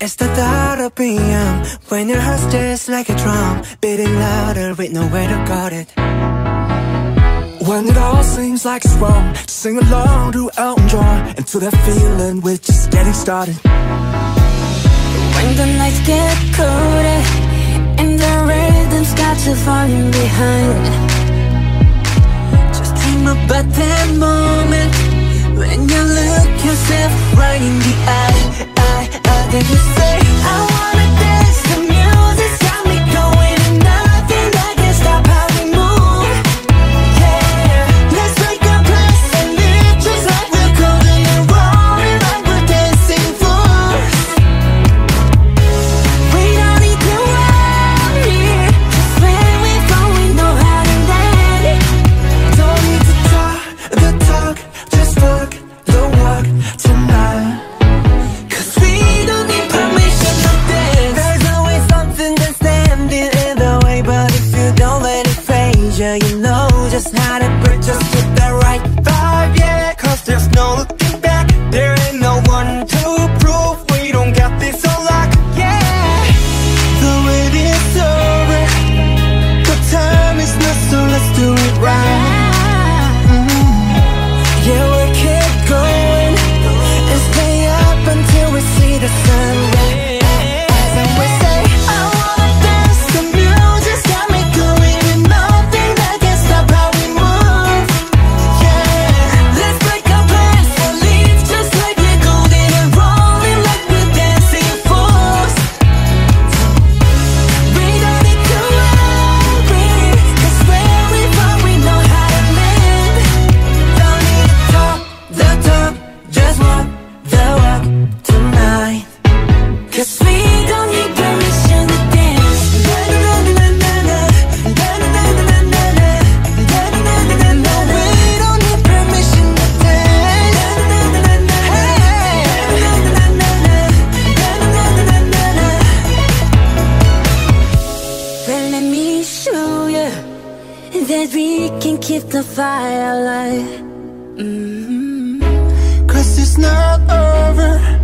It's the thought of being when your heart's just like a drum, beating louder with nowhere to guard it. When it all seems like it's wrong, sing along to Elton John and that feeling we're just getting started. When the nights get colder and the rhythm's got you falling behind, just dream about that moment when you look yourself right in the eye. You say just not a bridge, just with the right vibe, yeah. Cause there's no looking back, there ain't we can keep the fire alive mm -hmm. Cause it's not over